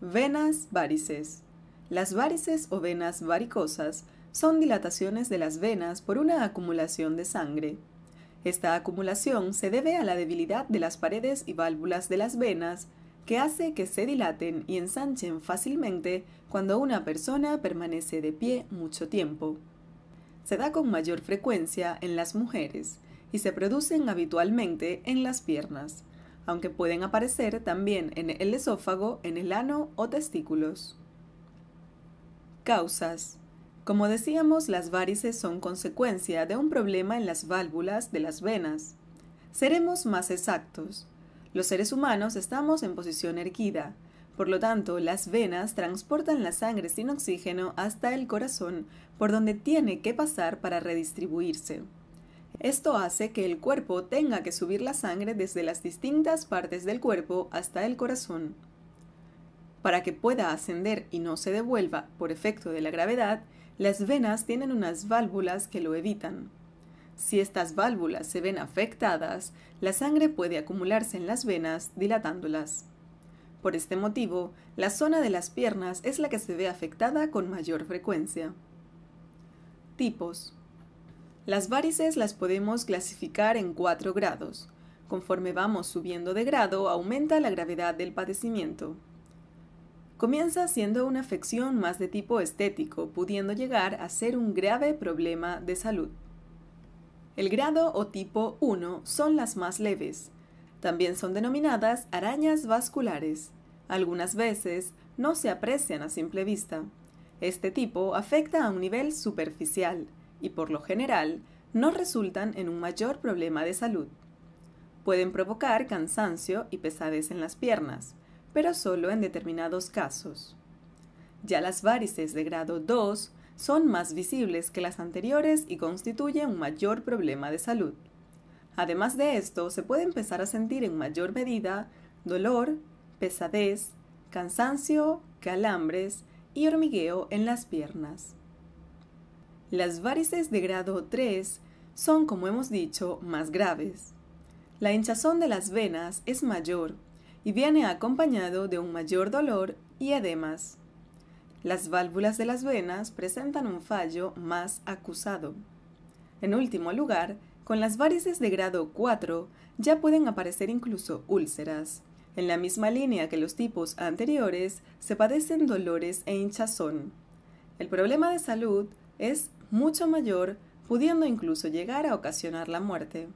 Venas varices. Las varices o venas varicosas son dilataciones de las venas por una acumulación de sangre. Esta acumulación se debe a la debilidad de las paredes y válvulas de las venas que hace que se dilaten y ensanchen fácilmente cuando una persona permanece de pie mucho tiempo. Se da con mayor frecuencia en las mujeres y se producen habitualmente en las piernas aunque pueden aparecer también en el esófago, en el ano o testículos. Causas. Como decíamos, las varices son consecuencia de un problema en las válvulas de las venas. Seremos más exactos. Los seres humanos estamos en posición erguida, por lo tanto, las venas transportan la sangre sin oxígeno hasta el corazón, por donde tiene que pasar para redistribuirse. Esto hace que el cuerpo tenga que subir la sangre desde las distintas partes del cuerpo hasta el corazón. Para que pueda ascender y no se devuelva por efecto de la gravedad, las venas tienen unas válvulas que lo evitan. Si estas válvulas se ven afectadas, la sangre puede acumularse en las venas dilatándolas. Por este motivo, la zona de las piernas es la que se ve afectada con mayor frecuencia. Tipos. Las varices las podemos clasificar en cuatro grados. Conforme vamos subiendo de grado, aumenta la gravedad del padecimiento. Comienza siendo una afección más de tipo estético, pudiendo llegar a ser un grave problema de salud. El grado o tipo 1 son las más leves. También son denominadas arañas vasculares. Algunas veces no se aprecian a simple vista. Este tipo afecta a un nivel superficial, y por lo general no resultan en un mayor problema de salud. Pueden provocar cansancio y pesadez en las piernas, pero solo en determinados casos. Ya las varices de grado 2 son más visibles que las anteriores y constituyen un mayor problema de salud. Además de esto, se puede empezar a sentir en mayor medida dolor, pesadez, cansancio, calambres y hormigueo en las piernas. Las varices de grado 3 son, como hemos dicho, más graves. La hinchazón de las venas es mayor y viene acompañado de un mayor dolor y edemas. Las válvulas de las venas presentan un fallo más acusado. En último lugar, con las varices de grado 4 ya pueden aparecer incluso úlceras. En la misma línea que los tipos anteriores, se padecen dolores e hinchazón. El problema de salud es mucho mayor, pudiendo incluso llegar a ocasionar la muerte.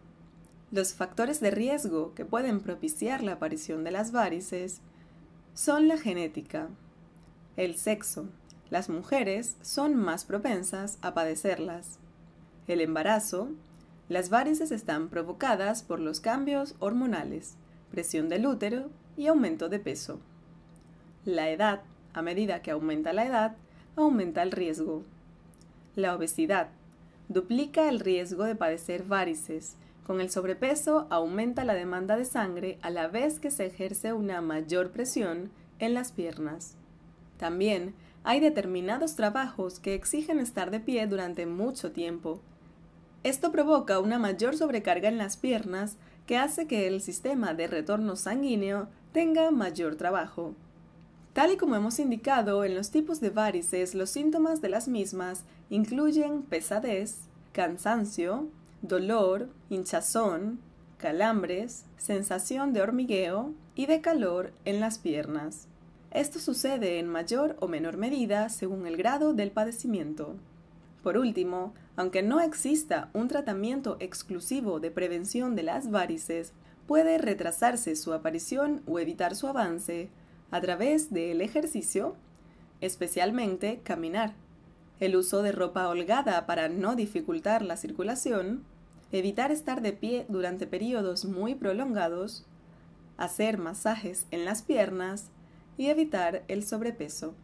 Los factores de riesgo que pueden propiciar la aparición de las varices son la genética, el sexo, las mujeres son más propensas a padecerlas, el embarazo, las varices están provocadas por los cambios hormonales, presión del útero y aumento de peso. La edad, a medida que aumenta la edad, aumenta el riesgo. La obesidad duplica el riesgo de padecer varices. Con el sobrepeso aumenta la demanda de sangre a la vez que se ejerce una mayor presión en las piernas. También hay determinados trabajos que exigen estar de pie durante mucho tiempo. Esto provoca una mayor sobrecarga en las piernas que hace que el sistema de retorno sanguíneo tenga mayor trabajo. Tal y como hemos indicado, en los tipos de varices los síntomas de las mismas incluyen pesadez, cansancio, dolor, hinchazón, calambres, sensación de hormigueo y de calor en las piernas. Esto sucede en mayor o menor medida según el grado del padecimiento. Por último, aunque no exista un tratamiento exclusivo de prevención de las varices, puede retrasarse su aparición o evitar su avance a través del ejercicio, especialmente caminar, el uso de ropa holgada para no dificultar la circulación, evitar estar de pie durante periodos muy prolongados, hacer masajes en las piernas y evitar el sobrepeso.